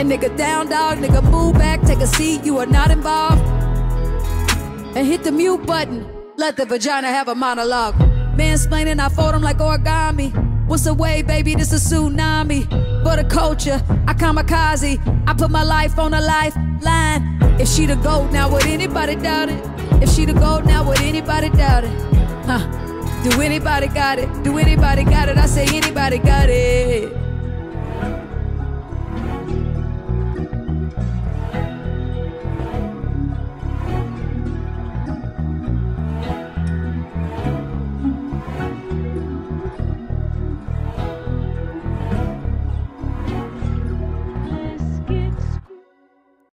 And nigga down dog, nigga move back, take a seat, you are not involved. And hit the mute button, let the vagina have a monologue. Mansplaining, I fold them like origami. What's the way, baby? This a tsunami. For the culture, I kamikaze. I put my life on a lifeline. If she the gold, now would anybody doubt it? If she the gold, now would anybody doubt it? Huh? Do anybody got it? Do anybody got it? I say.